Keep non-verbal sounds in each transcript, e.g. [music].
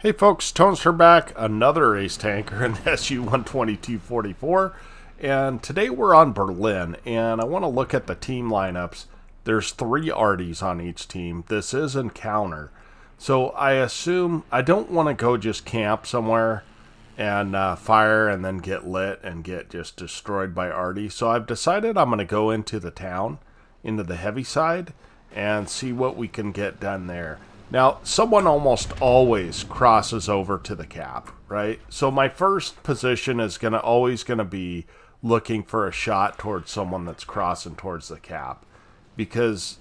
Hey folks, Tones back, another ace tanker in [laughs] the SU-12244, and today we're on Berlin, and I want to look at the team lineups. There's three Arties on each team. This is encounter. So I assume I don't want to go just camp somewhere and uh, fire and then get lit and get just destroyed by Artie. So I've decided I'm going to go into the town, into the heavy side, and see what we can get done there. Now, someone almost always crosses over to the cap, right? So my first position is going to always going to be looking for a shot towards someone that's crossing towards the cap because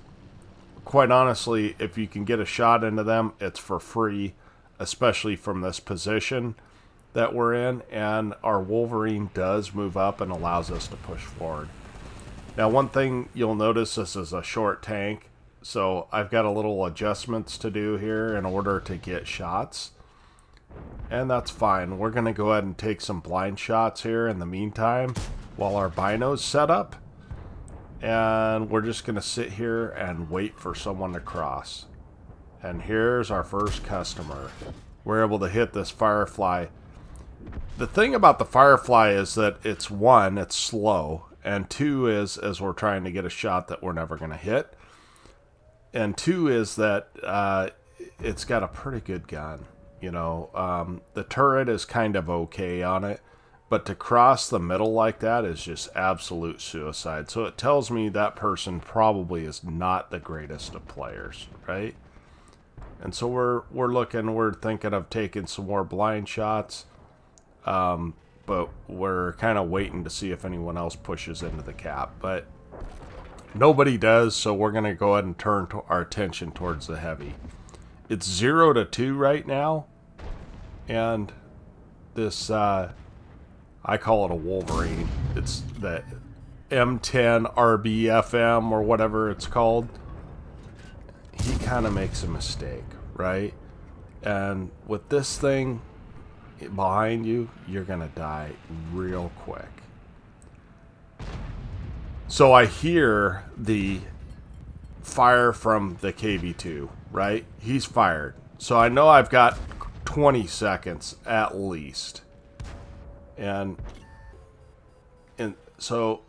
quite honestly, if you can get a shot into them, it's for free, especially from this position that we're in and our Wolverine does move up and allows us to push forward. Now, one thing you'll notice this is a short tank so I've got a little adjustments to do here in order to get shots. And that's fine. We're going to go ahead and take some blind shots here in the meantime while our bino's set up. And we're just going to sit here and wait for someone to cross. And here's our first customer. We're able to hit this Firefly. The thing about the Firefly is that it's one, it's slow. And two is, as we're trying to get a shot that we're never going to hit and two is that uh, it's got a pretty good gun. You know, um, the turret is kind of okay on it, but to cross the middle like that is just absolute suicide. So it tells me that person probably is not the greatest of players, right? And so we're we're looking, we're thinking of taking some more blind shots, um, but we're kind of waiting to see if anyone else pushes into the cap. But Nobody does, so we're going to go ahead and turn our attention towards the heavy. It's 0 to 2 right now. And this, uh, I call it a Wolverine. It's the M10 RBFM or whatever it's called. He kind of makes a mistake, right? And with this thing behind you, you're going to die real quick. So I hear the fire from the KV2, right? He's fired. So I know I've got 20 seconds at least. And and so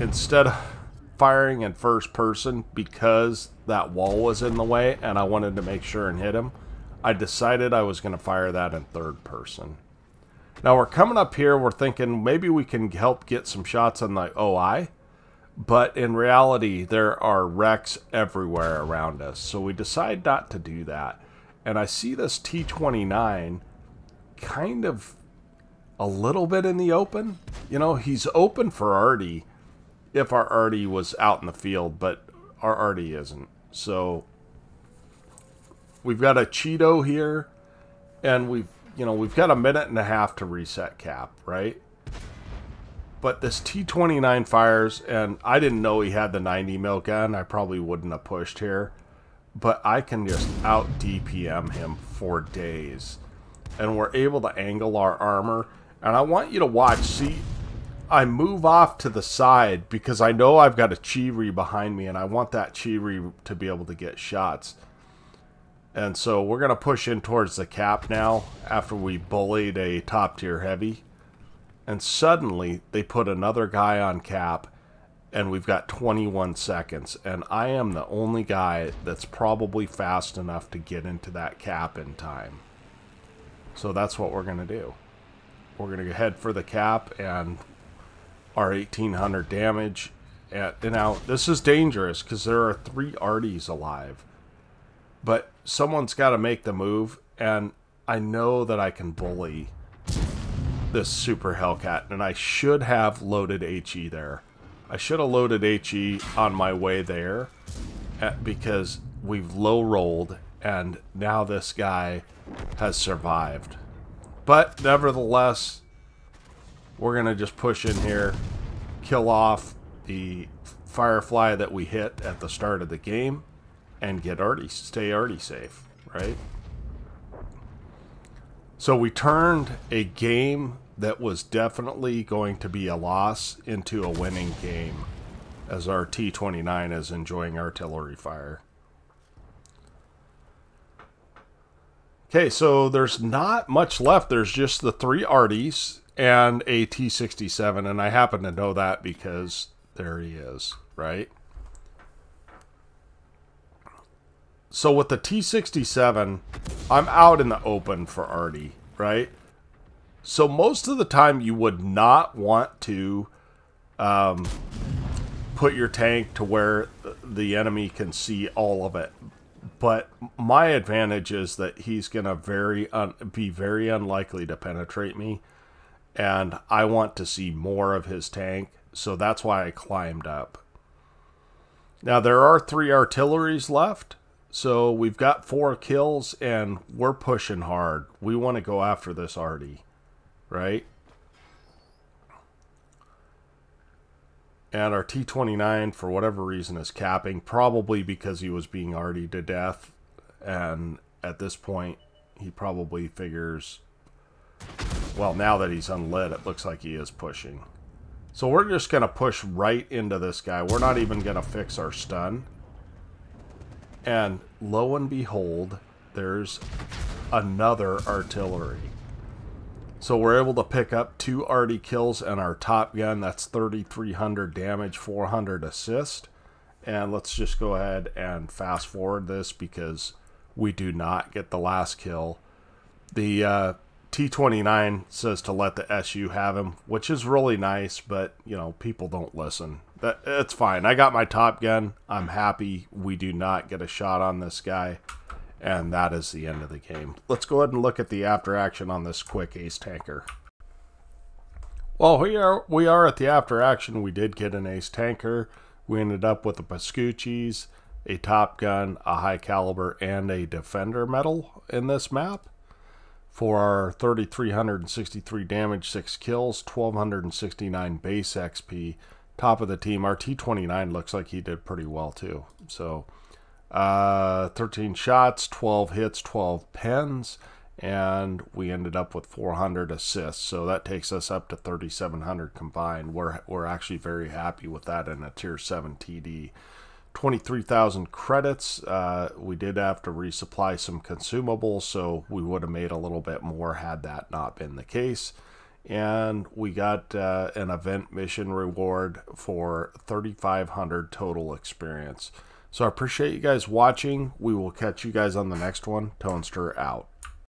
instead of firing in first person because that wall was in the way and I wanted to make sure and hit him, I decided I was going to fire that in third person. Now we're coming up here, we're thinking maybe we can help get some shots on the OI. But in reality, there are wrecks everywhere around us. So we decide not to do that. And I see this T29 kind of a little bit in the open. You know, he's open for Artie if our Artie was out in the field, but our Artie isn't. So we've got a Chi-To here, and we've you know we've got a minute and a half to reset cap, right? But this T29 fires, and I didn't know he had the 90 mil gun. I probably wouldn't have pushed here. But I can just out DPM him for days. And we're able to angle our armor. And I want you to watch. See, I move off to the side because I know I've got a Chi-Ri behind me. And I want that Chi-Ri to be able to get shots. And so we're going to push in towards the cap now after we bullied a top tier heavy and suddenly they put another guy on cap and we've got 21 seconds. And i am the only guy that's probably fast enough to get into that cap in time. So that's what we're going to do. We're going to head for the cap and our 1800 damage. And, now this is dangerous because there are three arties alive. But someone's got to make the move and i know that i can bully this Super Hellcat, and I should have loaded HE there. I should have loaded HE on my way there at, eh, because we've low rolled and now this guy has survived. But nevertheless, we're going to just push in here, kill off the Firefly that we hit at the start of the game, and get Artie, stay Artie safe, right? So we turned a game that was definitely going to be a loss into a winning game as our T-29 is enjoying artillery fire. Okay, so there's not much left. There's just the three Arties and a T67, and I happen to know that because there he is, right? So with the T67, I'm out in the open for Artie, right? So most of the time you would not want to um, put your tank to where the enemy can see all of it. But my advantage is that he's going to very be very unlikely to penetrate me. And I want to see more of his tank. So that's why I climbed up. Now there are three artilleries left. So we've got four kills and we're pushing hard. We want to go after this Artie, right? And our T29, for whatever reason, is capping, probably because he was being arty to death. And at this point, he probably figures, well, now that he's unlit, it looks like he is pushing. So we're just going to push right into this guy. We're not even going to fix our stun. And lo and behold, there's another artillery. So we're able to pick up two arty kills and our top gun. That's 3,300 damage, 400 assist. And let's just go ahead and fast forward this because we do not get the last kill. The uh, T29 says to let the SU have him, which is really nice, but, you know, people don't listen. That It's fine. I got my Top Gun. I'm happy we do not get a shot on this guy. And that is the end of the game. Let's go ahead and look at the after action on this quick ace tanker. Well, we are we are at the after action. We did get an ace tanker. We ended up with the Pascucci's, a Top Gun, a high caliber, and a Defender medal in this map for our 3,363 damage, 6 kills, 1,269 base XP. Top of the team. Our T29 looks like he did pretty well too. So, uh, 13 shots, 12 hits, 12 pens, and we ended up with 400 assists. So that takes us up to 3,700 combined. We're, we're actually very happy with that in a Tier 7 TD. 23,000 credits. Uh, we did have to resupply some consumables, so we would have made a little bit more had that not been the case. And we got uh, an event mission reward for 3,500 total experience. So I appreciate you guys watching. We will catch you guys on the next one. Tonster out.